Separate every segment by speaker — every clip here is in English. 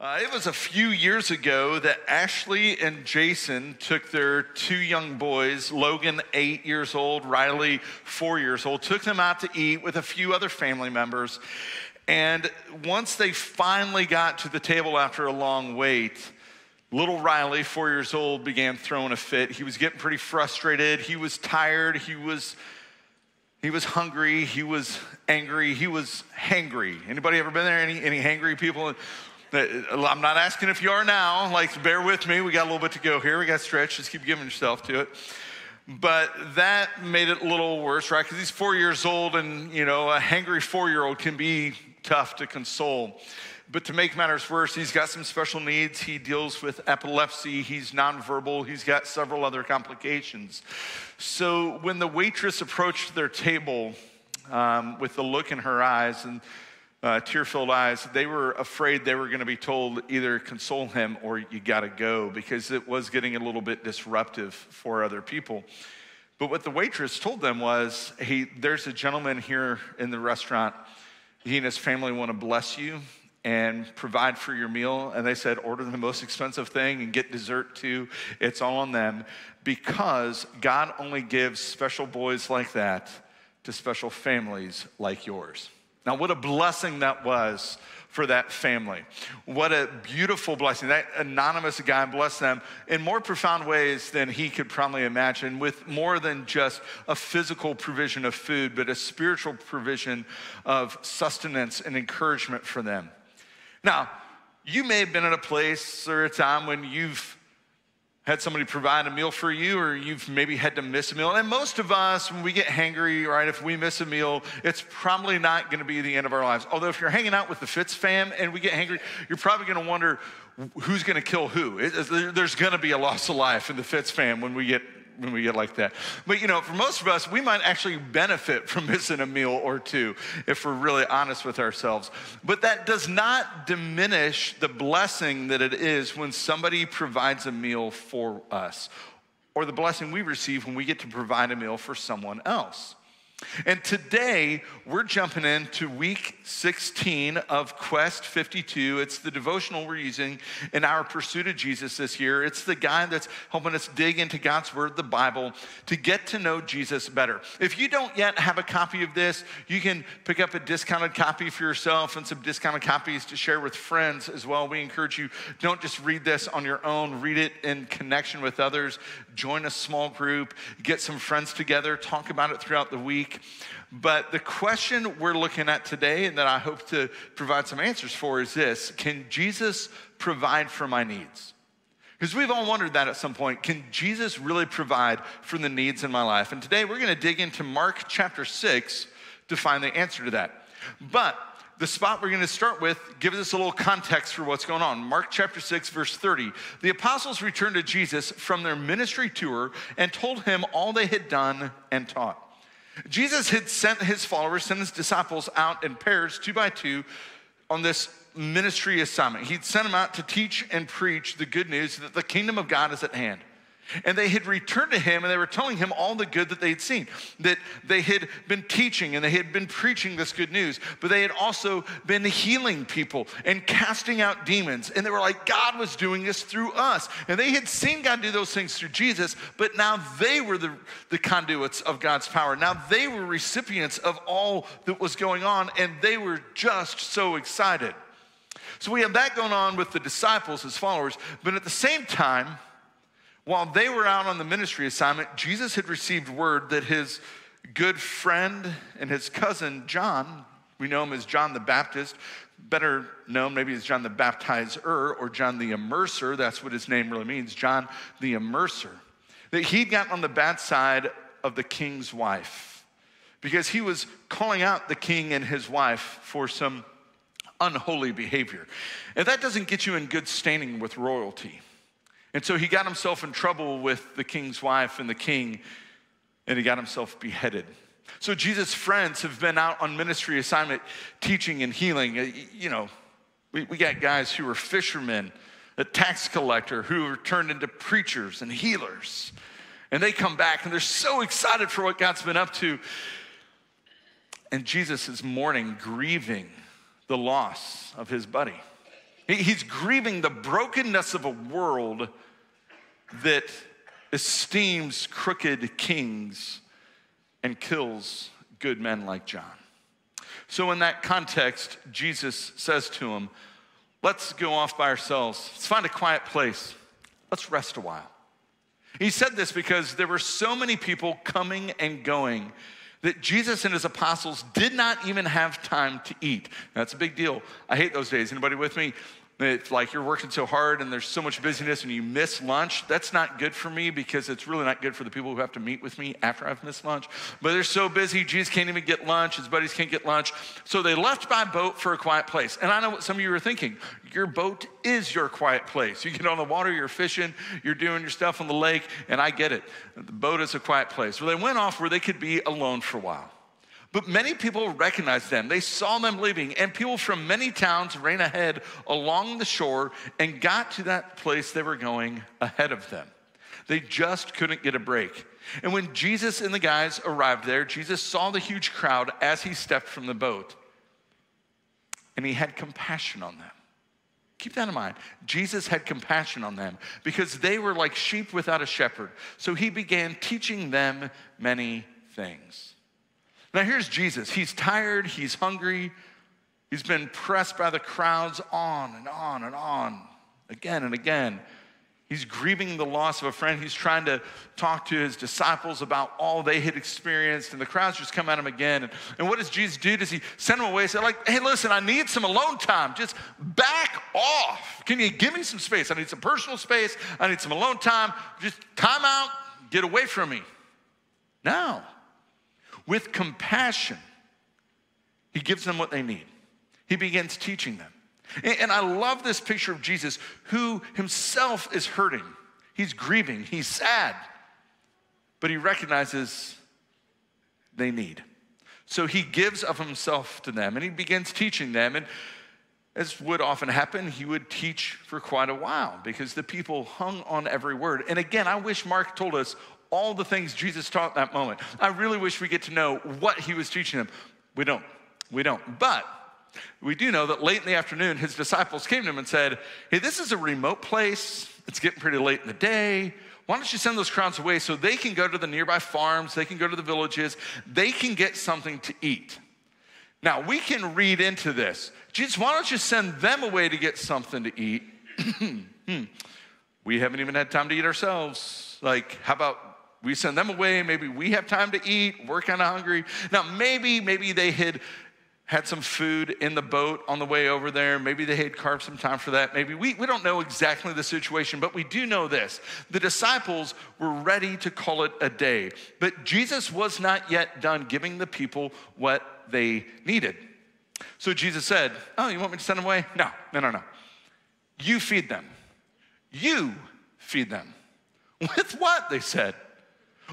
Speaker 1: Uh, it was a few years ago that Ashley and Jason took their two young boys, Logan, eight years old, Riley, four years old, took them out to eat with a few other family members. And once they finally got to the table after a long wait, little Riley, four years old, began throwing a fit. He was getting pretty frustrated. He was tired. He was. He was hungry, he was angry, he was hangry. Anybody ever been there? Any, any hangry people? I'm not asking if you are now. Like, bear with me. We got a little bit to go here. We got stretch. Just keep giving yourself to it. But that made it a little worse, right? Because he's four years old, and you know, a hangry four-year-old can be tough to console. But to make matters worse, he's got some special needs. He deals with epilepsy. He's nonverbal. He's got several other complications. So when the waitress approached their table um, with the look in her eyes and uh, tear filled eyes, they were afraid they were going to be told either console him or you got to go because it was getting a little bit disruptive for other people. But what the waitress told them was hey, there's a gentleman here in the restaurant. He and his family want to bless you and provide for your meal. And they said, order the most expensive thing and get dessert too. It's all on them because God only gives special boys like that to special families like yours. Now, what a blessing that was for that family. What a beautiful blessing. That anonymous guy blessed them in more profound ways than he could probably imagine, with more than just a physical provision of food, but a spiritual provision of sustenance and encouragement for them. Now, you may have been at a place or a time when you've had somebody provide a meal for you, or you've maybe had to miss a meal. And most of us, when we get hangry, right, if we miss a meal, it's probably not going to be the end of our lives. Although, if you're hanging out with the Fitz fam and we get hangry, you're probably going to wonder who's going to kill who. It, there's going to be a loss of life in the Fitz fam when we get when we get like that. But you know, for most of us, we might actually benefit from missing a meal or two if we're really honest with ourselves. But that does not diminish the blessing that it is when somebody provides a meal for us or the blessing we receive when we get to provide a meal for someone else. And today, we're jumping into week 16 of Quest 52. It's the devotional we're using in our pursuit of Jesus this year. It's the guy that's helping us dig into God's Word, the Bible, to get to know Jesus better. If you don't yet have a copy of this, you can pick up a discounted copy for yourself and some discounted copies to share with friends as well. We encourage you, don't just read this on your own, read it in connection with others. Join a small group, get some friends together, talk about it throughout the week. But the question we're looking at today, and that I hope to provide some answers for, is this Can Jesus provide for my needs? Because we've all wondered that at some point. Can Jesus really provide for the needs in my life? And today we're going to dig into Mark chapter 6 to find the answer to that. But the spot we're going to start with gives us a little context for what's going on. Mark chapter 6, verse 30. The apostles returned to Jesus from their ministry tour and told him all they had done and taught. Jesus had sent his followers, sent his disciples out in pairs, two by two, on this ministry assignment. He'd sent them out to teach and preach the good news that the kingdom of God is at hand. And they had returned to him and they were telling him all the good that they had seen. That they had been teaching and they had been preaching this good news, but they had also been healing people and casting out demons. And they were like, God was doing this through us. And they had seen God do those things through Jesus, but now they were the, the conduits of God's power. Now they were recipients of all that was going on, and they were just so excited. So we have that going on with the disciples, his followers, but at the same time, while they were out on the ministry assignment, Jesus had received word that his good friend and his cousin John, we know him as John the Baptist, better known maybe as John the Baptizer or John the Immerser, that's what his name really means, John the Immerser, that he'd gotten on the bad side of the king's wife because he was calling out the king and his wife for some unholy behavior. And that doesn't get you in good standing with royalty. And so he got himself in trouble with the king's wife and the king, and he got himself beheaded. So Jesus' friends have been out on ministry assignment teaching and healing. Uh, you know, we, we got guys who are fishermen, a tax collector who are turned into preachers and healers. And they come back and they're so excited for what God's been up to. And Jesus is mourning, grieving the loss of his buddy. He's grieving the brokenness of a world that esteems crooked kings and kills good men like John. So, in that context, Jesus says to him, Let's go off by ourselves. Let's find a quiet place. Let's rest a while. He said this because there were so many people coming and going that Jesus and his apostles did not even have time to eat. That's a big deal. I hate those days. Anybody with me? It's like you're working so hard and there's so much busyness and you miss lunch. That's not good for me because it's really not good for the people who have to meet with me after I've missed lunch. But they're so busy, Jesus can't even get lunch, his buddies can't get lunch. So they left by boat for a quiet place. And I know what some of you are thinking. Your boat is your quiet place. You get on the water, you're fishing, you're doing your stuff on the lake, and I get it. The boat is a quiet place. Well, they went off where they could be alone for a while. But many people recognized them. They saw them leaving, and people from many towns ran ahead along the shore and got to that place they were going ahead of them. They just couldn't get a break. And when Jesus and the guys arrived there, Jesus saw the huge crowd as he stepped from the boat, and he had compassion on them. Keep that in mind. Jesus had compassion on them because they were like sheep without a shepherd. So he began teaching them many things. Now, here's Jesus. He's tired, he's hungry, he's been pressed by the crowds on and on and on, again and again. He's grieving the loss of a friend. He's trying to talk to his disciples about all they had experienced, and the crowds just come at him again. And, and what does Jesus do? Does he send them away and say, like, hey, listen, I need some alone time. Just back off. Can you give me some space? I need some personal space. I need some alone time. Just time out, get away from me. No with compassion, he gives them what they need. He begins teaching them. And I love this picture of Jesus who himself is hurting. He's grieving, he's sad, but he recognizes they need. So he gives of himself to them and he begins teaching them. And as would often happen, he would teach for quite a while because the people hung on every word. And again, I wish Mark told us all the things Jesus taught that moment. I really wish we get to know what he was teaching them. We don't. We don't. But we do know that late in the afternoon, his disciples came to him and said, Hey, this is a remote place. It's getting pretty late in the day. Why don't you send those crowds away so they can go to the nearby farms, they can go to the villages, they can get something to eat? Now, we can read into this. Jesus, why don't you send them away to get something to eat? Hmm. we haven't even had time to eat ourselves. Like, how about we send them away. Maybe we have time to eat. We're kind of hungry. Now, maybe, maybe they had had some food in the boat on the way over there. Maybe they had carved some time for that. Maybe we, we don't know exactly the situation, but we do know this. The disciples were ready to call it a day, but Jesus was not yet done giving the people what they needed. So Jesus said, Oh, you want me to send them away? No, no, no, no. You feed them. You feed them. With what? They said.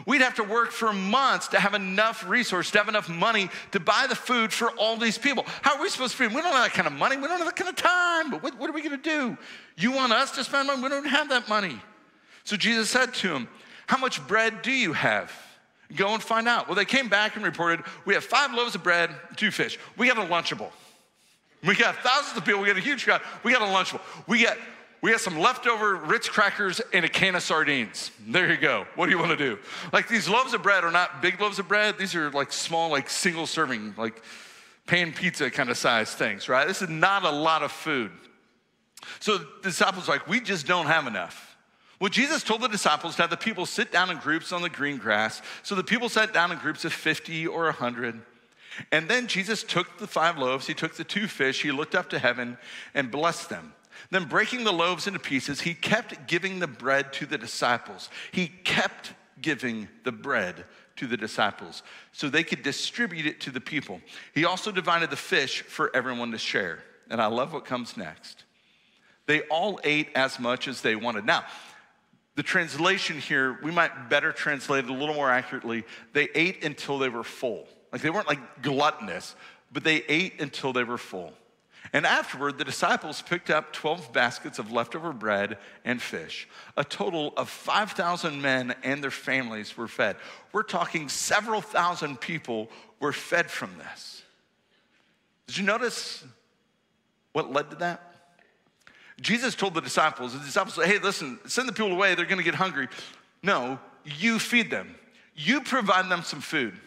Speaker 1: We'd have to work for months to have enough resources, to have enough money to buy the food for all these people. How are we supposed to feed them? We don't have that kind of money. We don't have that kind of time. But what, what are we going to do? You want us to spend money? We don't have that money. So Jesus said to him, How much bread do you have? Go and find out. Well, they came back and reported, We have five loaves of bread, two fish. We got a Lunchable. We got thousands of people. We got a huge crowd. We got a Lunchable. We got we have some leftover Ritz crackers and a can of sardines. There you go. What do you want to do? Like these loaves of bread are not big loaves of bread. These are like small, like single serving, like pan pizza kind of size things, right? This is not a lot of food. So the disciples are like, we just don't have enough. Well, Jesus told the disciples to have the people sit down in groups on the green grass. So the people sat down in groups of 50 or 100. And then Jesus took the five loaves, he took the two fish, he looked up to heaven and blessed them. Then, breaking the loaves into pieces, he kept giving the bread to the disciples. He kept giving the bread to the disciples so they could distribute it to the people. He also divided the fish for everyone to share. And I love what comes next. They all ate as much as they wanted. Now, the translation here, we might better translate it a little more accurately. They ate until they were full. Like they weren't like gluttonous, but they ate until they were full. And afterward, the disciples picked up 12 baskets of leftover bread and fish. A total of 5,000 men and their families were fed. We're talking several thousand people were fed from this. Did you notice what led to that? Jesus told the disciples, the disciples said, hey, listen, send the people away, they're gonna get hungry. No, you feed them. You provide them some food.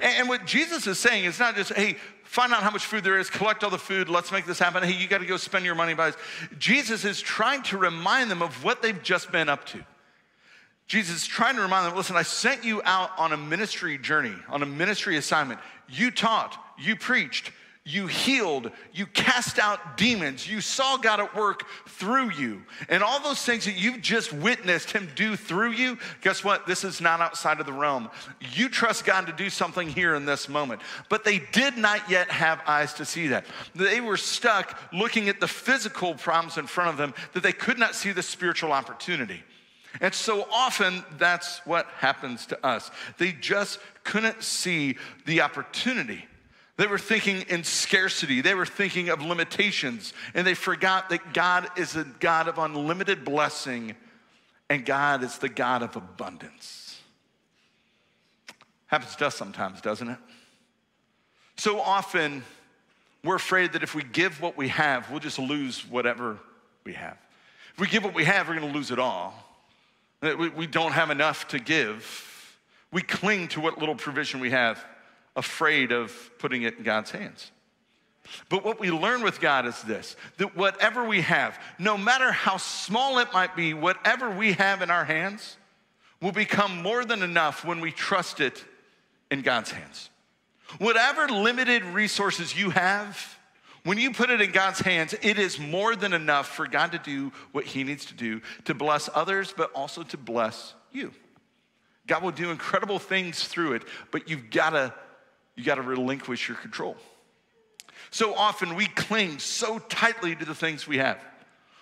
Speaker 1: And what Jesus is saying is not just, hey, find out how much food there is, collect all the food, let's make this happen. Hey, you got to go spend your money by. Jesus is trying to remind them of what they've just been up to. Jesus is trying to remind them listen, I sent you out on a ministry journey, on a ministry assignment. You taught, you preached, you healed, you cast out demons, you saw God at work through you. And all those things that you've just witnessed Him do through you, guess what? This is not outside of the realm. You trust God to do something here in this moment. But they did not yet have eyes to see that. They were stuck looking at the physical problems in front of them that they could not see the spiritual opportunity. And so often that's what happens to us. They just couldn't see the opportunity. They were thinking in scarcity, they were thinking of limitations, and they forgot that God is a God of unlimited blessing and God is the God of abundance. Happens to us sometimes, doesn't it? So often, we're afraid that if we give what we have, we'll just lose whatever we have. If we give what we have, we're gonna lose it all. We don't have enough to give. We cling to what little provision we have afraid of putting it in God's hands. But what we learn with God is this that whatever we have, no matter how small it might be, whatever we have in our hands will become more than enough when we trust it in God's hands. Whatever limited resources you have, when you put it in God's hands, it is more than enough for God to do what He needs to do to bless others, but also to bless you. God will do incredible things through it, but you've got to you got to relinquish your control. So often we cling so tightly to the things we have.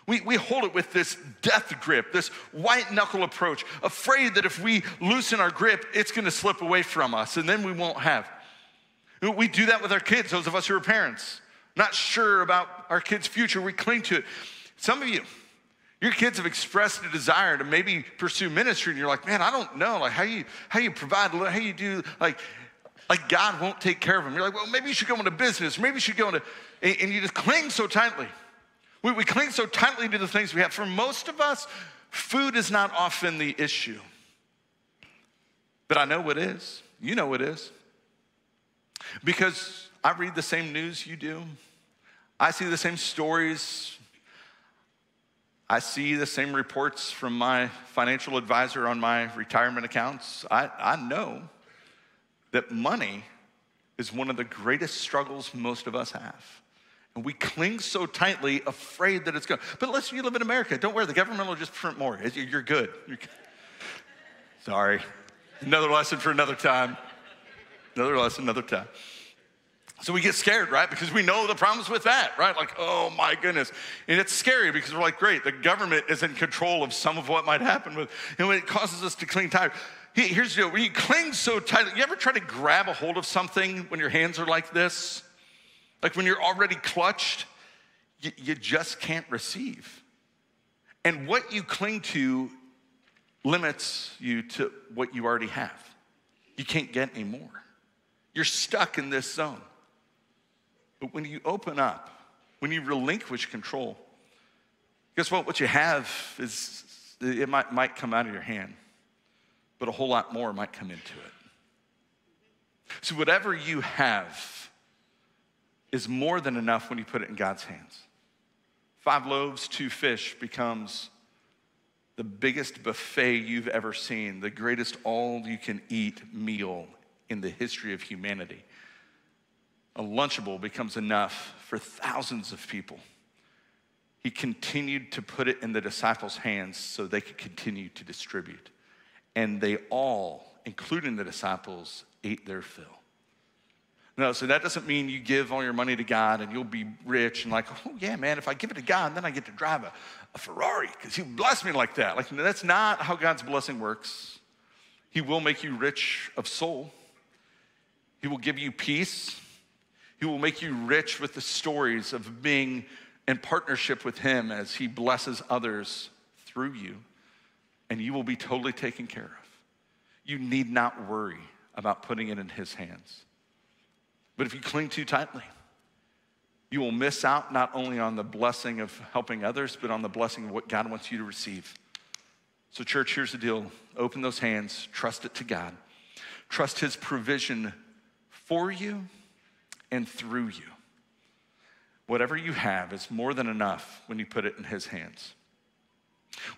Speaker 1: We, we hold it with this death grip, this white knuckle approach, afraid that if we loosen our grip, it's gonna slip away from us and then we won't have. We do that with our kids, those of us who are parents. Not sure about our kids' future, we cling to it. Some of you, your kids have expressed a desire to maybe pursue ministry, and you're like, man, I don't know, like how you how you provide, how you do, like like God won't take care of them. You're like, well, maybe you should go into business. Maybe you should go into, and you just cling so tightly. We, we cling so tightly to the things we have. For most of us, food is not often the issue. But I know what is. You know what is. Because I read the same news you do. I see the same stories. I see the same reports from my financial advisor on my retirement accounts. I, I know that money is one of the greatest struggles most of us have. And we cling so tightly, afraid that it's going. But listen, you live in America. Don't worry, the government will just print more. You're good. You're good. Sorry. Another lesson for another time. Another lesson, another time. So we get scared, right? Because we know the problems with that, right? Like, oh my goodness. And it's scary because we're like, great, the government is in control of some of what might happen with, and it causes us to cling tight. Here's the deal when you cling so tight, you ever try to grab a hold of something when your hands are like this? Like when you're already clutched, you, you just can't receive. And what you cling to limits you to what you already have. You can't get any more. You're stuck in this zone. But when you open up, when you relinquish control, guess what? What you have is, it might, might come out of your hand but a whole lot more might come into it. So, whatever you have is more than enough when you put it in God's hands. Five loaves, two fish becomes the biggest buffet you've ever seen, the greatest all you can eat meal in the history of humanity. A Lunchable becomes enough for thousands of people. He continued to put it in the disciples' hands so they could continue to distribute and they all, including the disciples, ate their fill. No, so that doesn't mean you give all your money to God and you'll be rich and like, oh yeah, man, if I give it to God, then I get to drive a, a Ferrari because He blessed me like that. Like that's not how God's blessing works. He will make you rich of soul. He will give you peace. He will make you rich with the stories of being in partnership with Him as He blesses others through you and you will be totally taken care of. You need not worry about putting it in His hands. But if you cling too tightly, you will miss out not only on the blessing of helping others, but on the blessing of what God wants you to receive. So, church, here's the deal open those hands, trust it to God, trust His provision for you and through you. Whatever you have is more than enough when you put it in His hands.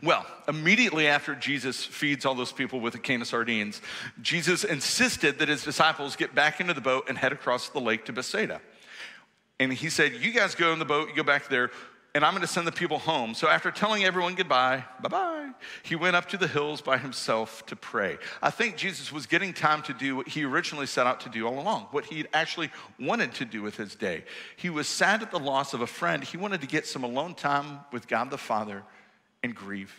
Speaker 1: Well, immediately after Jesus feeds all those people with a can of sardines, Jesus insisted that his disciples get back into the boat and head across the lake to Bethsaida. And he said, You guys go in the boat, you go back there, and I'm going to send the people home. So after telling everyone goodbye, bye bye, he went up to the hills by himself to pray. I think Jesus was getting time to do what he originally set out to do all along, what he actually wanted to do with his day. He was sad at the loss of a friend. He wanted to get some alone time with God the Father and grieve,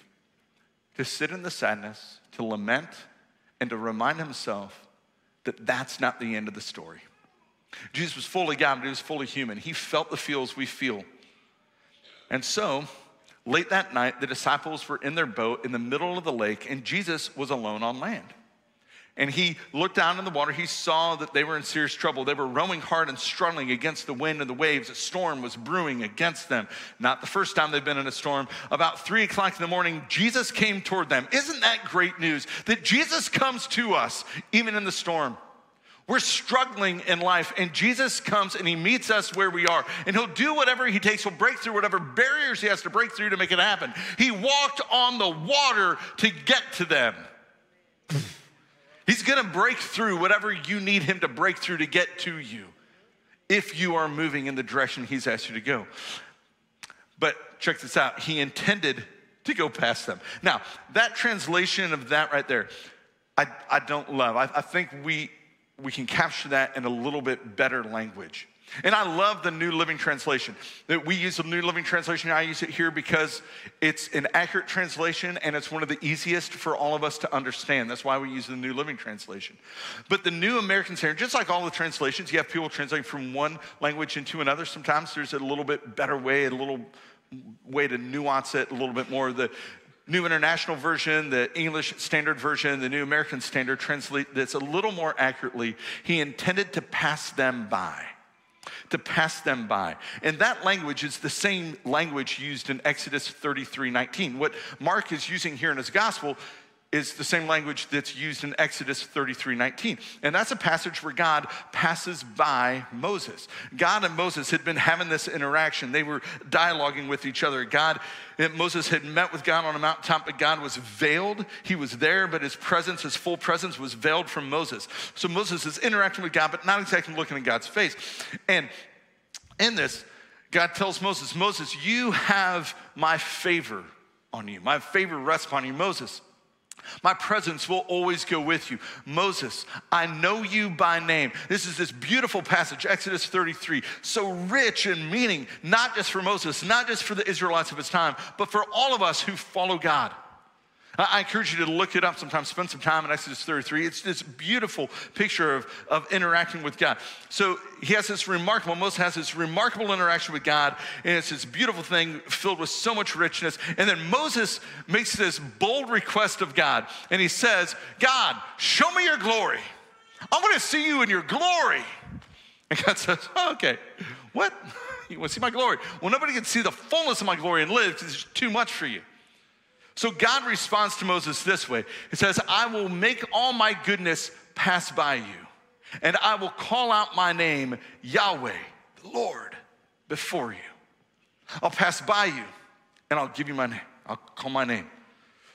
Speaker 1: to sit in the sadness, to lament, and to remind himself that that's not the end of the story. Jesus was fully God, but he was fully human. He felt the feels we feel. And so, late that night, the disciples were in their boat in the middle of the lake, and Jesus was alone on land. And he looked down in the water. He saw that they were in serious trouble. They were rowing hard and struggling against the wind and the waves. A storm was brewing against them. Not the first time they've been in a storm. About three o'clock in the morning, Jesus came toward them. Isn't that great news? That Jesus comes to us even in the storm. We're struggling in life, and Jesus comes and He meets us where we are. And He'll do whatever He takes, He'll break through whatever barriers He has to break through to make it happen. He walked on the water to get to them. He's gonna break through whatever you need Him to break through to get to you if you are moving in the direction He's asked you to go. But check this out He intended to go past them. Now, that translation of that right there, I, I don't love. I, I think we we can capture that in a little bit better language. And I love the New Living Translation. That we use the New Living Translation. I use it here because it's an accurate translation and it's one of the easiest for all of us to understand. That's why we use the New Living Translation. But the New American Standard, just like all the translations, you have people translating from one language into another. Sometimes there's a little bit better way, a little way to nuance it a little bit more. The New International Version, the English Standard Version, the New American Standard translate this a little more accurately. He intended to pass them by. To pass them by. And that language is the same language used in Exodus 33 19. What Mark is using here in his gospel is the same language that's used in Exodus 33 19. And that's a passage where God passes by Moses. God and Moses had been having this interaction. They were dialoguing with each other. God, Moses had met with God on a mountaintop, but God was veiled. He was there, but his presence, his full presence, was veiled from Moses. So Moses is interacting with God, but not exactly looking in God's face. And in this, God tells Moses, Moses, you have my favor on you. My favor rests upon you, Moses. My presence will always go with you. Moses, I know you by name. This is this beautiful passage, Exodus 33, so rich in meaning, not just for Moses, not just for the Israelites of his time, but for all of us who follow God. I encourage you to look it up sometime, spend some time in Exodus 33. It's this beautiful picture of, of interacting with God. So he has this remarkable, Moses has this remarkable interaction with God, and it's this beautiful thing filled with so much richness. And then Moses makes this bold request of God, and he says, God, show me your glory. I want to see you in your glory. And God says, oh, okay, what? You want to see my glory? Well, nobody can see the fullness of my glory and live because it's too much for you. So God responds to Moses this way He says, I will make all my goodness pass by you, and I will call out my name, Yahweh, the Lord, before you. I'll pass by you, and I'll give you my name. I'll call my name.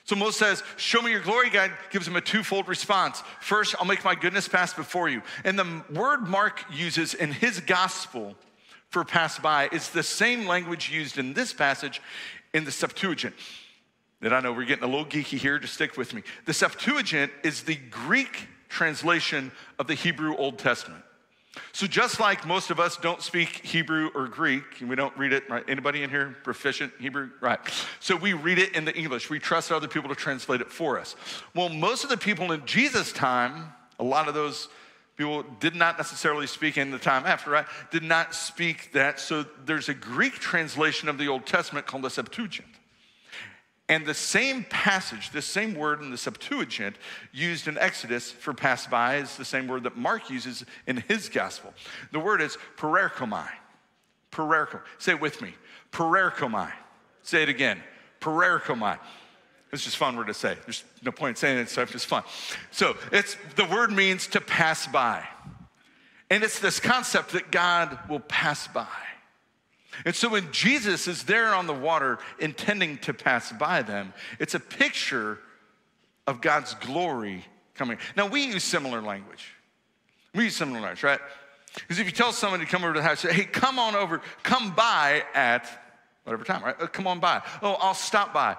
Speaker 1: So Moses says, Show me your glory. God gives him a twofold response. First, I'll make my goodness pass before you. And the word Mark uses in his gospel for pass by is the same language used in this passage in the Septuagint that I know we're getting a little geeky here, just stick with me. The Septuagint is the Greek translation of the Hebrew Old Testament. So just like most of us don't speak Hebrew or Greek, and we don't read it, right? Anybody in here proficient Hebrew? Right. So we read it in the English. We trust other people to translate it for us. Well, most of the people in Jesus' time, a lot of those people did not necessarily speak in the time after, right? Did not speak that. So there's a Greek translation of the Old Testament called the Septuagint. And the same passage, the same word in the Septuagint used in Exodus for pass by is the same word that Mark uses in his gospel. The word is parerchomai. Parerko. Say it with me. Parerchomai. Say it again. Parerchomai. It's just fun word to say. There's no point in saying it, so it's just fun. So it's the word means to pass by. And it's this concept that God will pass by. And so when Jesus is there on the water intending to pass by them, it's a picture of God's glory coming. Now we use similar language. We use similar language, right? Because if you tell someone to come over to the house, say, hey, come on over, come by at whatever time, right? Uh, come on by. Oh, I'll stop by.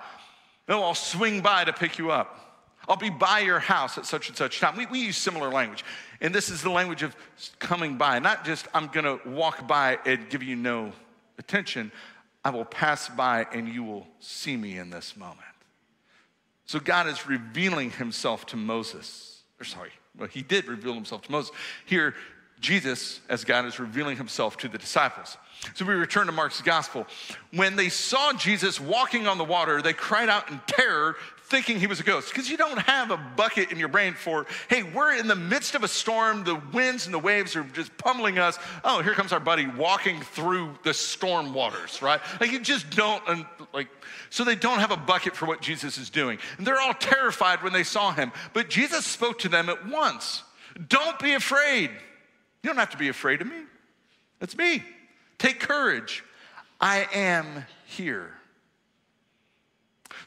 Speaker 1: Oh, I'll swing by to pick you up. I'll be by your house at such and such time. We, we use similar language. And this is the language of coming by, not just I'm gonna walk by and give you no attention. I will pass by and you will see me in this moment. So God is revealing himself to Moses. Or sorry, well, he did reveal himself to Moses. Here, Jesus, as God, is revealing himself to the disciples. So we return to Mark's gospel. When they saw Jesus walking on the water, they cried out in terror, thinking he was a ghost. Because you don't have a bucket in your brain for, hey, we're in the midst of a storm, the winds and the waves are just pummeling us. Oh, here comes our buddy walking through the storm waters, right? Like you just don't, and like, so they don't have a bucket for what Jesus is doing. And they're all terrified when they saw him. But Jesus spoke to them at once. Don't be afraid. You don't have to be afraid of me. That's me. Take courage. I am here.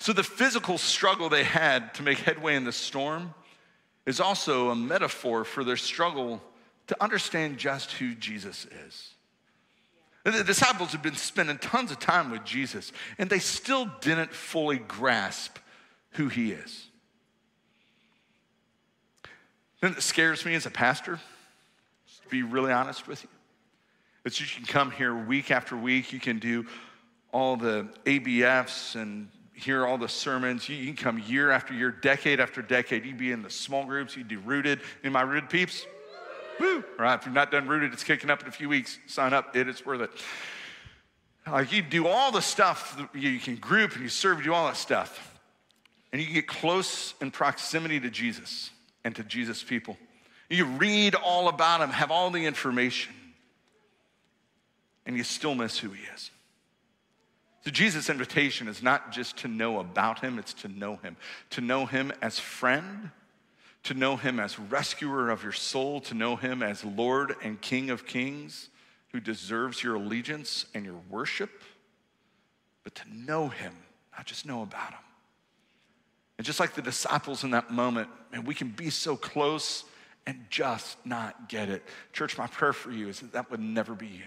Speaker 1: So, the physical struggle they had to make headway in the storm is also a metaphor for their struggle to understand just who Jesus is. The disciples had been spending tons of time with Jesus, and they still didn't fully grasp who he is. And it scares me as a pastor, to be really honest with you. That you can come here week after week, you can do all the ABFs and hear all the sermons. You, can come year after year, decade after decade. You'd be in the small groups, You'd do rooted. In my rooted peeps? Woo! All right, if you're not done rooted, it's kicking up in a few weeks. Sign up, it is worth it. Like you do all the stuff, you can group and you serve, you do all that stuff. And you get close in proximity to Jesus and to Jesus' people. You read all about him, have all the information and you still miss who he is. So, Jesus' invitation is not just to know about him, it's to know him. To know him as friend, to know him as rescuer of your soul, to know him as Lord and King of kings who deserves your allegiance and your worship, but to know him, not just know about him. And just like the disciples in that moment, man, we can be so close and just not get it. Church, my prayer for you is that that would never be you.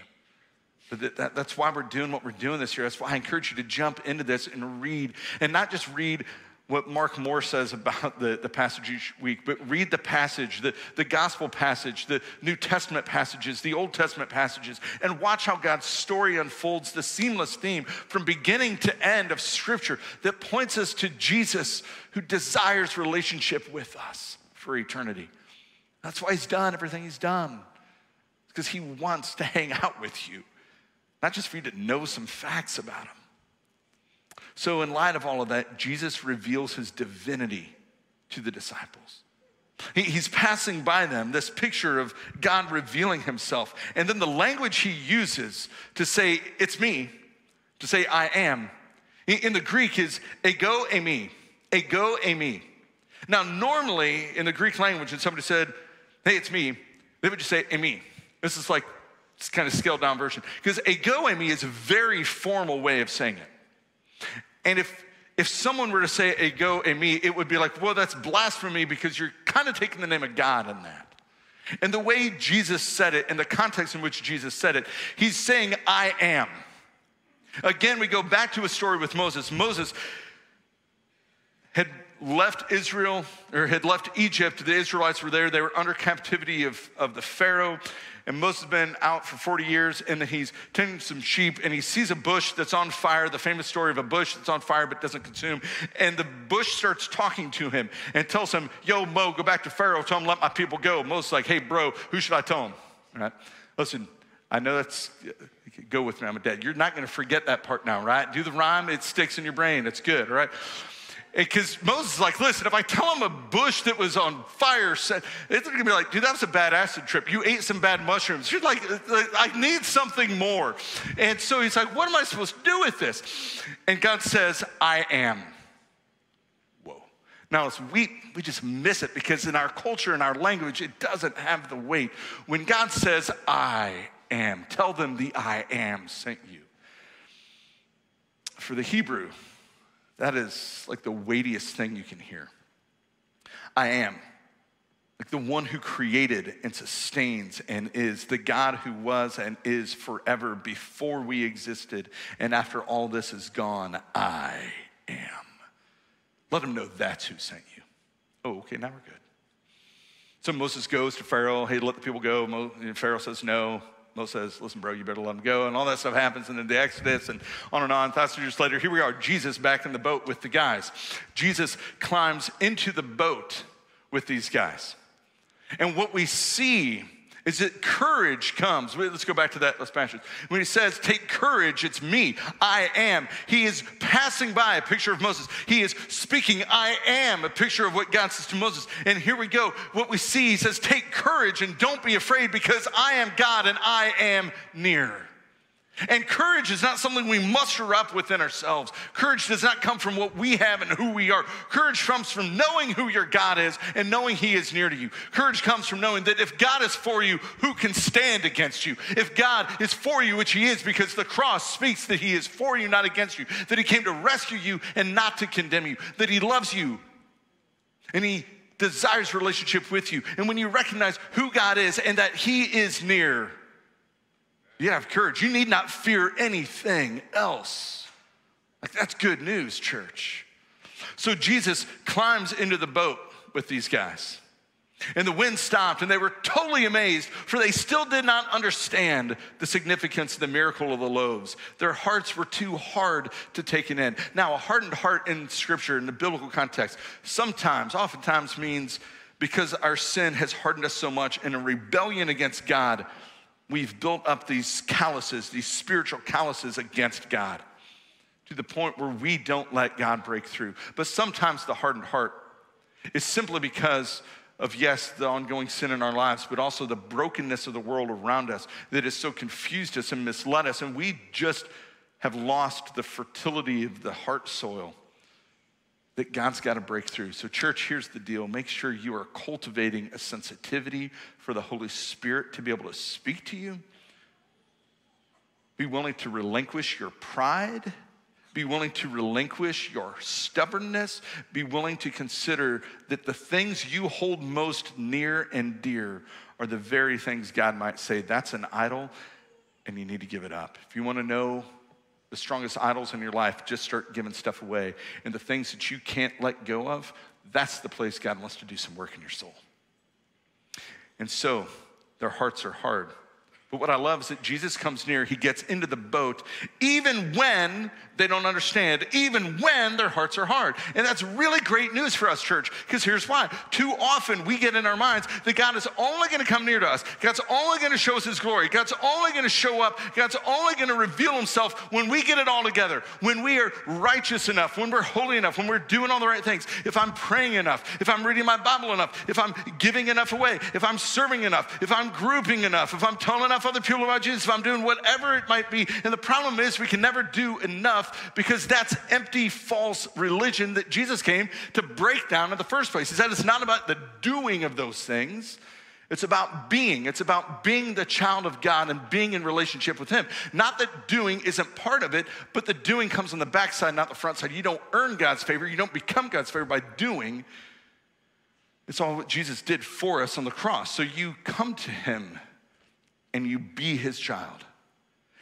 Speaker 1: That, that, that's why we're doing what we're doing this year. That's why I encourage you to jump into this and read, and not just read what Mark Moore says about the, the passage each week, but read the passage, the, the gospel passage, the New Testament passages, the Old Testament passages, and watch how God's story unfolds the seamless theme from beginning to end of Scripture that points us to Jesus who desires relationship with us for eternity. That's why He's done everything He's done, because He wants to hang out with you not just for you to know some facts about him. So, in light of all of that, Jesus reveals his divinity to the disciples. He's passing by them, this picture of God revealing himself. And then the language he uses to say, it's me, to say, I am, in the Greek is ego eimi, ego eimi. Now, normally in the Greek language, when somebody said, hey, it's me, they would just say, eimi. This is like it's kind of scaled down version. Because ego eimi is a very formal way of saying it. And if if someone were to say ego eimi, it would be like, well, that's blasphemy because you're kind of taking the name of God in that. And the way Jesus said it, and the context in which Jesus said it, he's saying, I am. Again, we go back to a story with Moses. Moses had left Israel, or had left Egypt. The Israelites were there. They were under captivity of, of the Pharaoh and Moses has been out for 40 years, and he's tending some sheep, and he sees a bush that's on fire, the famous story of a bush that's on fire but doesn't consume. And the bush starts talking to him and tells him, Yo, Mo, go back to Pharaoh, tell him, let my people go. Moses like, Hey, bro, who should I tell him? Right? Listen, I know that's, go with me, I'm a dad. You're not gonna forget that part now, right? Do the rhyme, it sticks in your brain, it's good, right? Because Moses is like, listen, if I tell him a bush that was on fire, said it's gonna be like, dude, that was a bad acid trip. You ate some bad mushrooms. You're like, I need something more. And so he's like, what am I supposed to do with this? And God says, I am. Whoa. Now, as we, we just miss it because in our culture, in our language, it doesn't have the weight. When God says, I am, tell them the I am sent you. For the Hebrew, that is like the weightiest thing you can hear. I am. Like the one who created and sustains and is, the God who was and is forever before we existed. And after all this is gone, I am. Let them know that's who sent you. Oh, okay, now we're good. So Moses goes to Pharaoh, hey, let the people go. Pharaoh says no. Moses says, listen, bro, you better let him go. And all that stuff happens. And then the Exodus and on and on. Thousands years later, here we are, Jesus back in the boat with the guys. Jesus climbs into the boat with these guys. And what we see is that courage comes. Let's go back to that last passage. When he says, Take courage, it's me. I am. He is passing by a picture of Moses. He is speaking, I am, a picture of what God says to Moses. And here we go. What we see, he says, Take courage and don't be afraid because I am God and I am near. And courage is not something we muster up within ourselves. Courage does not come from what we have and who we are. Courage comes from knowing who your God is and knowing He is near to you. Courage comes from knowing that if God is for you, who can stand against you? If God is for you, which He is, because the cross speaks that He is for you, not against you, that He came to rescue you and not to condemn you, that He loves you and He desires relationship with you. And when you recognize who God is and that He is near, you have courage. You need not fear anything else. Like, that's good news, church. So Jesus climbs into the boat with these guys. And the wind stopped, and they were totally amazed, for they still did not understand the significance of the miracle of the loaves. Their hearts were too hard to take it in. Now, a hardened heart in Scripture, in the biblical context, sometimes, oftentimes means because our sin has hardened us so much in a rebellion against God we've built up these calluses, these spiritual calluses against God to the point where we don't let God break through. But sometimes the hardened heart is simply because of, yes, the ongoing sin in our lives, but also the brokenness of the world around us that has so confused us and misled us. And we just have lost the fertility of the heart soil that God's got to break through. So, church, here's the deal make sure you are cultivating a sensitivity for the Holy Spirit to be able to speak to you. Be willing to relinquish your pride. Be willing to relinquish your stubbornness. Be willing to consider that the things you hold most near and dear are the very things God might say, that's an idol, and you need to give it up. If you want to know the strongest idols in your life, just start giving stuff away. And the things that you can't let go of, that's the place God wants to do some work in your soul. And so their hearts are hard. But what I love is that Jesus comes near, he gets into the boat, even when they don't understand, even when their hearts are hard. And that's really great news for us, church, because here's why. Too often we get in our minds that God is only going to come near to us, God's only going to show us his glory, God's only going to show up, God's only going to reveal himself when we get it all together, when we are righteous enough, when we're holy enough, when we're doing all the right things, if I'm praying enough, if I'm reading my Bible enough, if I'm giving enough away, if I'm serving enough, if I'm grouping enough, if I'm telling enough other people about Jesus, if I'm doing whatever it might be. And the problem is, we can never do enough because that's empty, false religion that Jesus came to break down in the first place. He said it's not about the doing of those things. It's about being. It's about being the child of God and being in relationship with Him. Not that doing isn't part of it, but the doing comes on the backside, not the front side. You don't earn God's favor. You don't become God's favor by doing. It's all what Jesus did for us on the cross. So you come to Him and you be his child.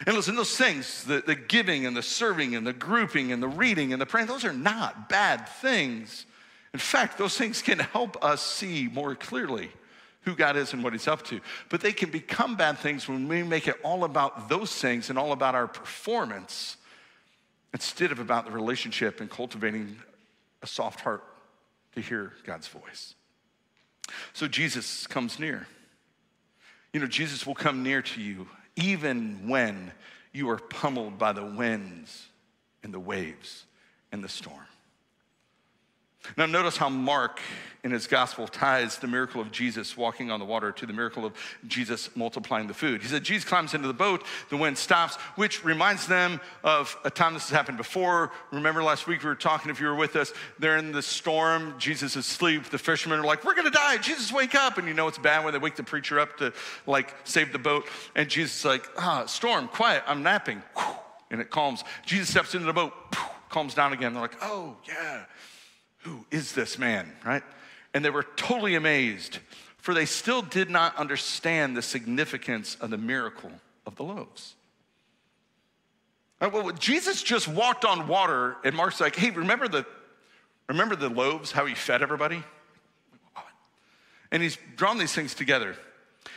Speaker 1: And listen, those things, the, the giving and the serving and the grouping and the reading and the praying, those are not bad things. In fact, those things can help us see more clearly who God is and what He's up to. But they can become bad things when we make it all about those things and all about our performance instead of about the relationship and cultivating a soft heart to hear God's voice. So Jesus comes near. You know, Jesus will come near to you even when you are pummeled by the winds and the waves and the storm. Now, notice how Mark in his gospel ties the miracle of Jesus walking on the water to the miracle of Jesus multiplying the food. He said, Jesus climbs into the boat, the wind stops, which reminds them of a time this has happened before. Remember last week we were talking, if you were with us, they're in the storm, Jesus is asleep, the fishermen are like, We're gonna die, Jesus, wake up. And you know it's bad when they wake the preacher up to like save the boat. And Jesus is like, Ah, storm, quiet, I'm napping. And it calms. Jesus steps into the boat, calms down again. They're like, Oh, yeah who is this man, right? And they were totally amazed, for they still did not understand the significance of the miracle of the loaves. Uh, well, Jesus just walked on water, and Mark's like, hey, remember the, remember the loaves, how he fed everybody? And he's drawn these things together.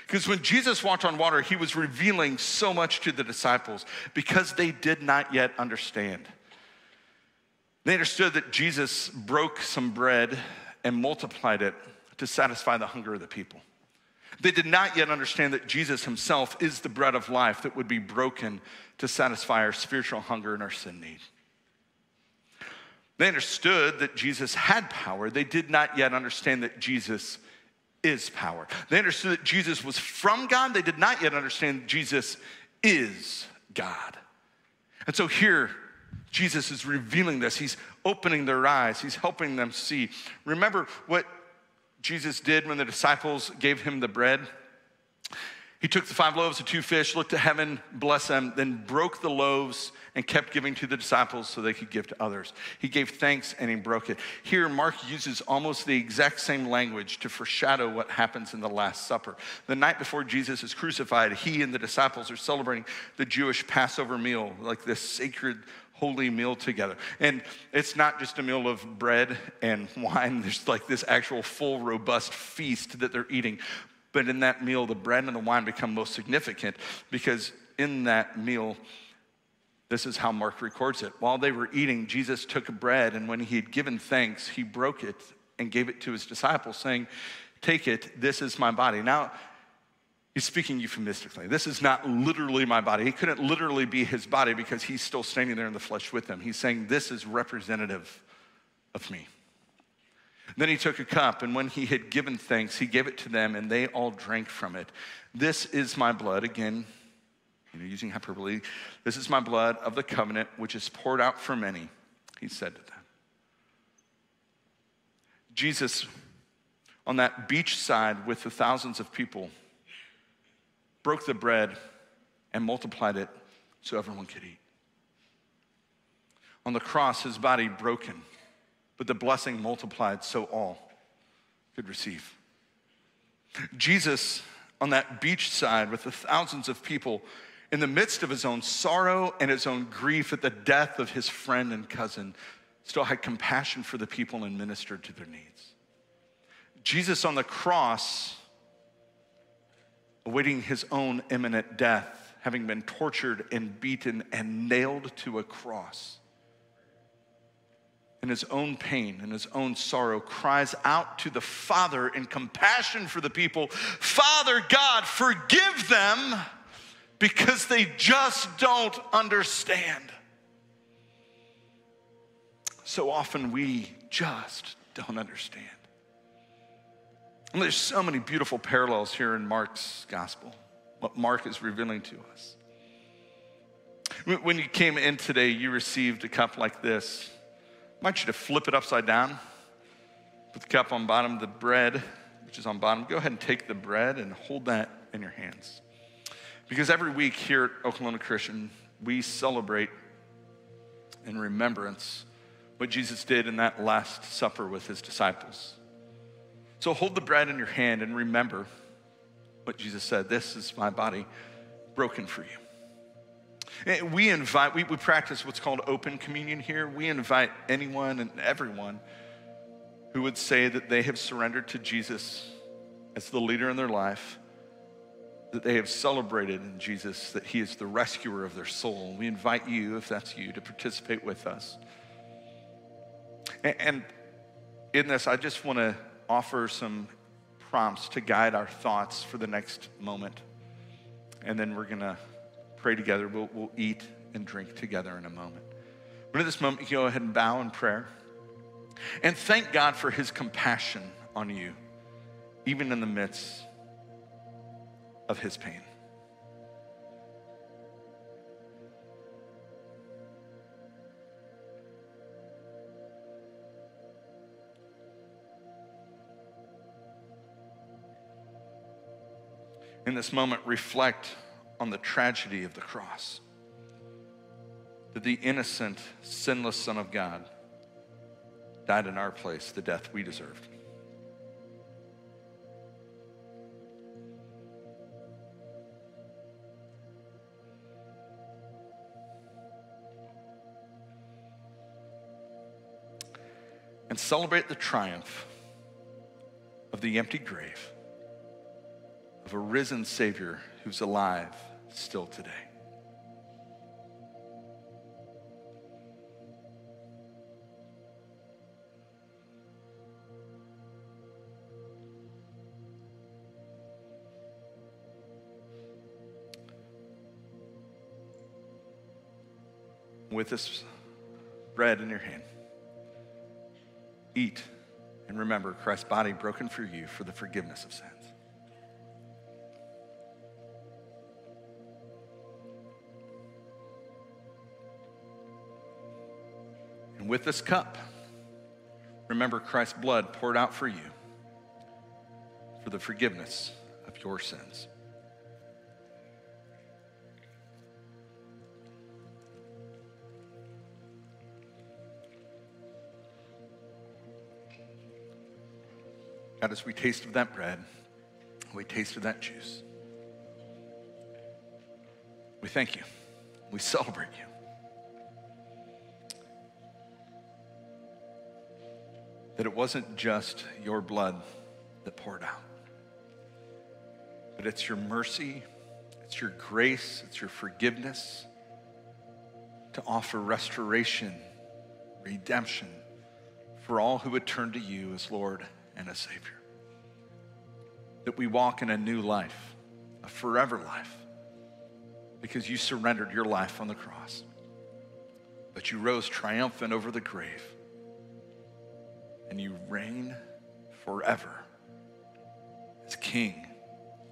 Speaker 1: Because when Jesus walked on water, he was revealing so much to the disciples because they did not yet understand. They understood that Jesus broke some bread and multiplied it to satisfy the hunger of the people. They did not yet understand that Jesus himself is the bread of life that would be broken to satisfy our spiritual hunger and our sin need. They understood that Jesus had power. They did not yet understand that Jesus is power. They understood that Jesus was from God. They did not yet understand that Jesus is God. And so here, Jesus is revealing this. He's opening their eyes, He's helping them see. Remember what Jesus did when the disciples gave him the bread? He took the five loaves and two fish, looked to heaven, blessed them, then broke the loaves and kept giving to the disciples so they could give to others. He gave thanks and he broke it. Here, Mark uses almost the exact same language to foreshadow what happens in the Last Supper. The night before Jesus is crucified, he and the disciples are celebrating the Jewish Passover meal, like this sacred holy meal together. And it's not just a meal of bread and wine, there's like this actual full, robust feast that they're eating. But in that meal, the bread and the wine become most significant because in that meal, this is how Mark records it. While they were eating, Jesus took bread, and when he had given thanks, he broke it and gave it to his disciples, saying, Take it, this is my body. Now, He's speaking euphemistically. This is not literally my body. He couldn't literally be his body because he's still standing there in the flesh with them. He's saying, This is representative of me. Then he took a cup, and when he had given thanks, he gave it to them, and they all drank from it. This is my blood, again, you know, using hyperbole. This is my blood of the covenant, which is poured out for many, he said to them. Jesus, on that beach side with the thousands of people, broke the bread and multiplied it so everyone could eat. On the cross, his body broken, but the blessing multiplied so all could receive. Jesus, on that beach side with the thousands of people, in the midst of his own sorrow and his own grief at the death of his friend and cousin, still had compassion for the people and ministered to their needs. Jesus on the cross awaiting his own imminent death, having been tortured and beaten and nailed to a cross. In his own pain and his own sorrow, cries out to the Father in compassion for the people Father God, forgive them because they just don't understand. So often we just don't understand. And there's so many beautiful parallels here in Mark's gospel, what Mark is revealing to us. When you came in today, you received a cup like this. I want you to flip it upside down, put the cup on bottom, the bread, which is on bottom. Go ahead and take the bread and hold that in your hands. Because every week here at Okolona Christian, we celebrate in remembrance what Jesus did in that Last Supper with his disciples. So hold the bread in your hand and remember what Jesus said This is my body broken for you. And we invite, we, we practice what's called open communion here. We invite anyone and everyone who would say that they have surrendered to Jesus as the leader in their life, that they have celebrated in Jesus, that He is the rescuer of their soul. We invite you, if that's you, to participate with us. And in this, I just want to offer some prompts to guide our thoughts for the next moment. And then we're going to pray together. We'll, we'll eat and drink together in a moment. But at this moment, you go ahead and bow in prayer. And thank God for his compassion on you, even in the midst of his pain. In this moment, reflect on the tragedy of the cross. That the innocent, sinless Son of God died in our place, the death we deserved. And celebrate the triumph of the empty grave of a risen Savior who's alive still today. With this bread in your hand, eat and remember Christ's body broken for you for the forgiveness of sins. And with this cup, remember Christ's blood poured out for you for the forgiveness of your sins. God, as we taste of that bread, we taste of that juice, we thank you. We celebrate you. That it wasn't just your blood that poured out, but it's your mercy, it's your grace, it's your forgiveness to offer restoration, redemption for all who would turn to you as Lord and as Savior. That we walk in a new life, a forever life, because you surrendered your life on the cross. But you rose triumphant over the grave and you reign forever as King,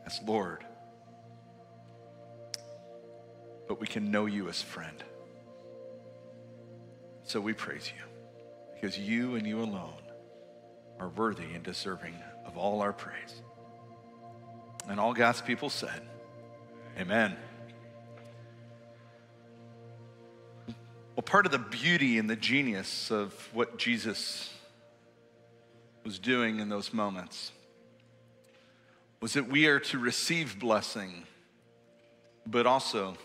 Speaker 1: as Lord. But we can know you as friend. So we praise you because you and you alone are worthy and deserving of all our praise. And all God's people said, Amen. Well, part of the beauty and the genius of what Jesus was doing in those moments was that we are to receive blessing, but also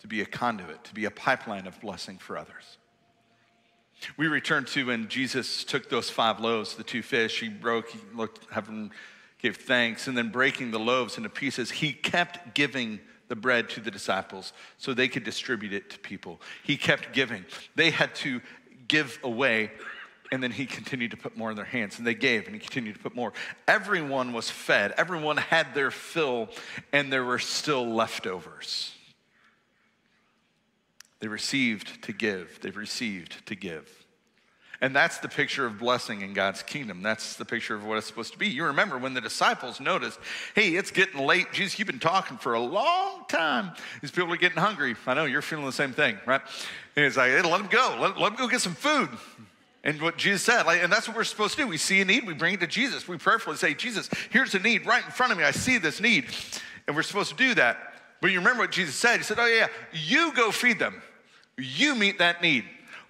Speaker 1: to be a conduit, to be a pipeline of blessing for others. We return to when Jesus took those five loaves, the two fish, he broke, he looked, heaven gave thanks, and then breaking the loaves into pieces, he kept giving the bread to the disciples so they could distribute it to people. He kept giving. They had to give away and then he continued to put more in their hands. And they gave, and he continued to put more. Everyone was fed, everyone had their fill, and there were still leftovers. They received to give, they received to give. And that's the picture of blessing in God's kingdom. That's the picture of what it's supposed to be. You remember when the disciples noticed, hey, it's getting late. Jesus, you've been talking for a long time. These people are getting hungry. I know you're feeling the same thing, right? And it's like, hey, let them go. Let, let them go get some food. And what Jesus said, like, and that's what we're supposed to do. We see a need, we bring it to Jesus. We prayerfully say, Jesus, here's a need right in front of me. I see this need. And we're supposed to do that. But you remember what Jesus said? He said, Oh, yeah, you go feed them. You meet that need.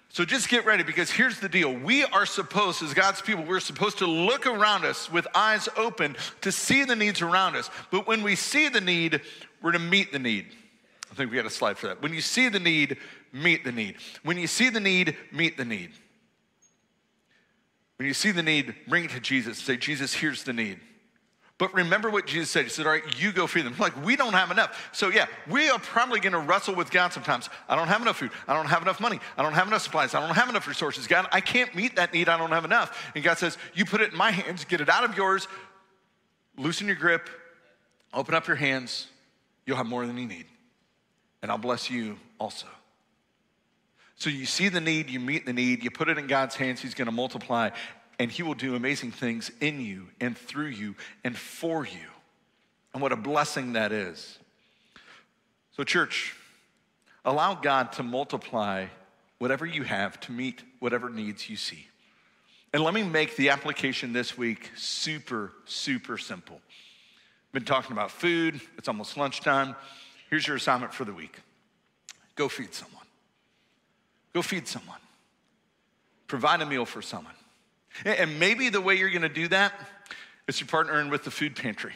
Speaker 1: So just get ready because here's the deal. We are supposed, as God's people, we're supposed to look around us with eyes open to see the needs around us. But when we see the need, we're to meet the need. I think we got a slide for that. When you see the need, meet the need. When you see the need, meet the need. When you see the need, bring it to Jesus. Say, Jesus, here's the need. But remember what Jesus said. He said, All right, you go feed them. Like, we don't have enough. So, yeah, we are probably going to wrestle with God sometimes. I don't have enough food. I don't have enough money. I don't have enough supplies. I don't have enough resources. God, I can't meet that need. I don't have enough. And God says, You put it in my hands, get it out of yours, loosen your grip, open up your hands. You'll have more than you need. And I'll bless you also. So you see the need, you meet the need, you put it in God's hands, He's gonna multiply, and He will do amazing things in you and through you and for you. And what a blessing that is. So, church, allow God to multiply whatever you have to meet whatever needs you see. And let me make the application this week super, super simple. Been talking about food, it's almost lunchtime. Here's your assignment for the week go feed someone. Go feed someone. Provide a meal for someone. And maybe the way you're gonna do that is you're partnering with the food pantry.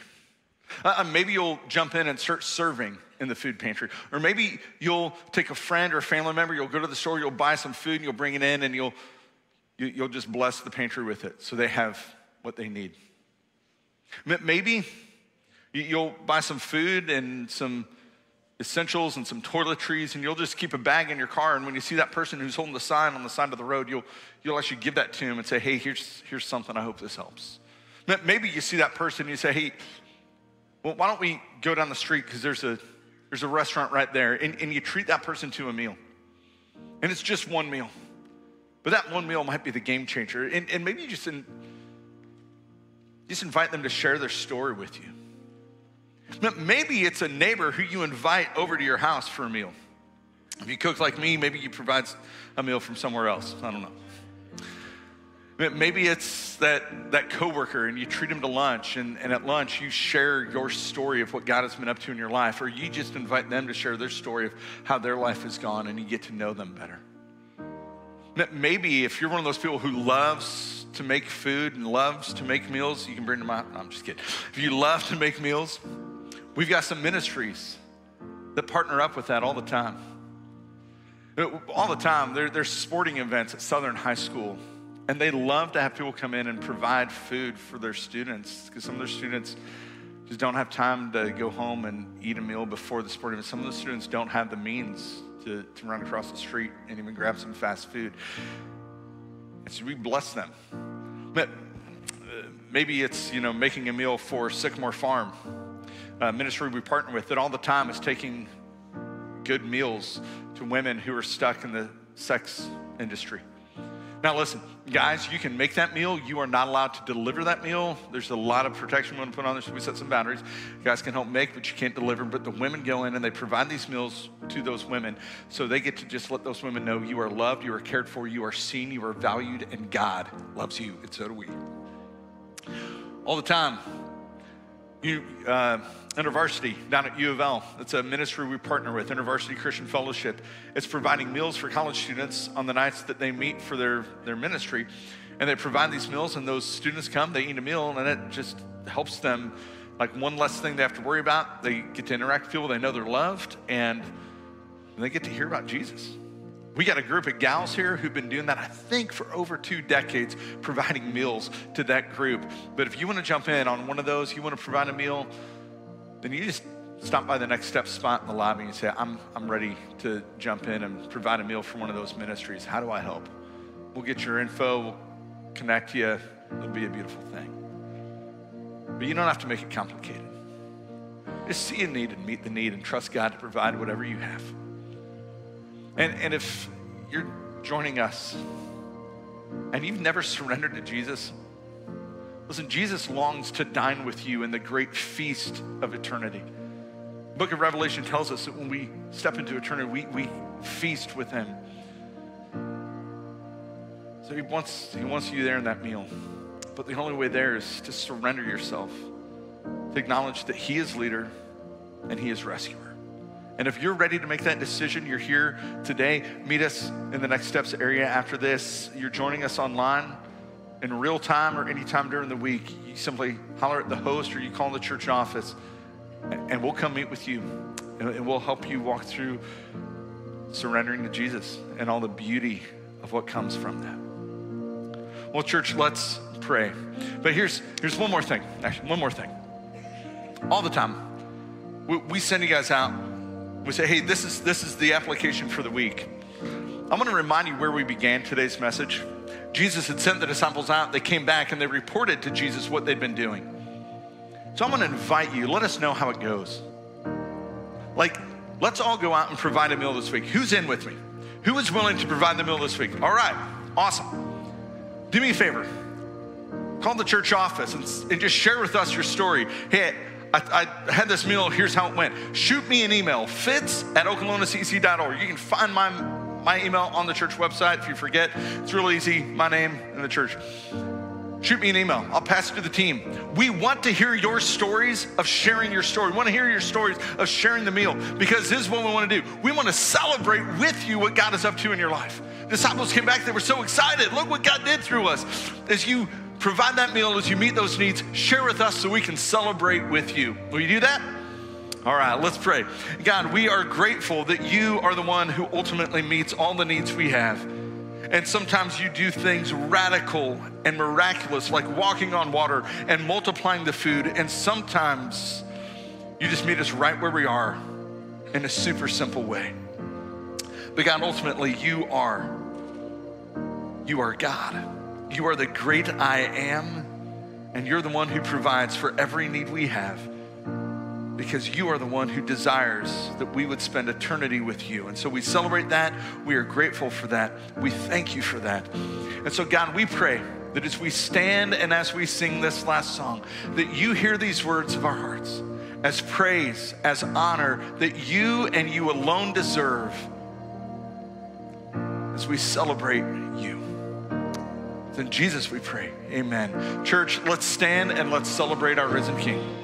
Speaker 1: Uh, uh, maybe you'll jump in and start serving in the food pantry. Or maybe you'll take a friend or a family member, you'll go to the store, you'll buy some food, and you'll bring it in, and you'll, you, will you will just bless the pantry with it so they have what they need. Maybe you'll buy some food and some essentials and some toiletries, and you'll just keep a bag in your car. And when you see that person who's holding the sign on the side of the road, you'll, you'll actually give that to him and say, hey, here's, here's something. I hope this helps. Maybe you see that person and you say, hey, well, why don't we go down the street because there's a, there's a restaurant right there, and, and you treat that person to a meal. And it's just one meal. But that one meal might be the game changer. And, and maybe you just, in, just invite them to share their story with you. Maybe it's a neighbor who you invite over to your house for a meal. If you cook like me, maybe you provide a meal from somewhere else. I don't know. Maybe it's that, that coworker and you treat him to lunch, and, and at lunch you share your story of what God has been up to in your life, or you just invite them to share their story of how their life has gone and you get to know them better. Maybe if you're one of those people who loves to make food and loves to make meals, you can bring them out. No, I'm just kidding. If you love to make meals, we've got some ministries that partner up with that all the time. All the time, there, there's sporting events at Southern High School and they love to have people come in and provide food for their students because some of their students just don't have time to go home and eat a meal before the sporting event. Some of the students don't have the means to, to run across the street and even grab some fast food. And so we bless them. But uh, maybe it's, you know, making a meal for Sycamore Farm, a ministry we partner with that all the time is taking good meals to women who are stuck in the sex industry. Now, listen, guys, you can make that meal. You are not allowed to deliver that meal. There's a lot of protection we want to put on there, so we set some boundaries. You guys can help make, but you can't deliver. But the women go in and they provide these meals to those women, so they get to just let those women know you are loved, you are cared for, you are seen, you are valued, and God loves you, and so do we. All the time, you. Uh, InterVarsity down at U of L. It's a ministry we partner with, InterVarsity Christian Fellowship. It's providing meals for college students on the nights that they meet for their, their ministry. And they provide these meals, and those students come, they eat a meal, and it just helps them like one less thing they have to worry about. They get to interact with people, they know they're loved, and they get to hear about Jesus. We got a group of gals here who've been doing that, I think, for over two decades, providing meals to that group. But if you want to jump in on one of those, you want to provide a meal, then you just stop by the next step spot in the lobby and say, I'm, I'm ready to jump in and provide a meal for one of those ministries. How do I help? We'll get your info, we'll connect you. It'll be a beautiful thing. But you don't have to make it complicated. Just see a need and meet the need and trust God to provide whatever you have. And, and if you're joining us and you've never surrendered to Jesus, Listen, Jesus longs to dine with you in the great feast of eternity. The book of Revelation tells us that when we step into eternity, we, we feast with him. So he wants, he wants you there in that meal. But the only way there is to surrender yourself, to acknowledge that he is leader and he is rescuer. And if you're ready to make that decision, you're here today. Meet us in the next steps area after this. You're joining us online in real time or anytime during the week, you simply holler at the host or you call the church office and we'll come meet with you and we'll help you walk through surrendering to Jesus and all the beauty of what comes from that. Well, church, let's pray. But here's, here's one more thing. Actually, one more thing. All the time, we, we send you guys out. We say, hey, this is, this is the application for the week. I'm going to remind you where we began today's message. Jesus had sent the disciples out. They came back and they reported to Jesus what they'd been doing. So I'm going to invite you, let us know how it goes. Like, let's all go out and provide a meal this week. Who's in with me? Who is willing to provide the meal this week? All right, awesome. Do me a favor. Call the church office and, and just share with us your story. Hey, I, I, had this meal, here's how it went. Shoot me an email, fitz at okolonacc.org. You can find my, my email on the church website if you forget. It's real easy, my name and the church. Shoot me an email. I'll pass it to the team. We want to hear your stories of sharing your story. We want to hear your stories of sharing the meal because this is what we want to do. We want to celebrate with you what God is up to in your life. Disciples came back, they were so excited. Look what God did through us. As you provide that meal, as you meet those needs, share with us so we can celebrate with you. Will you do that? All right, let's pray. God, we are grateful that you are the one who ultimately meets all the needs we have. And sometimes you do things radical and miraculous, like walking on water and multiplying the food. And sometimes you just meet us right where we are in a super simple way. But God, ultimately, you are. You are God. You are the great I am, and you're the one who provides for every need we have because you are the one who desires that we would spend eternity with you. And so we celebrate that. We are grateful for that. We thank you for that. And so, God, we pray that as we stand and as we sing this last song, that you hear these words of our hearts as praise, as honor that you and you alone deserve as we celebrate you. In Jesus we pray. Amen. Church, let's stand and let's celebrate our risen King.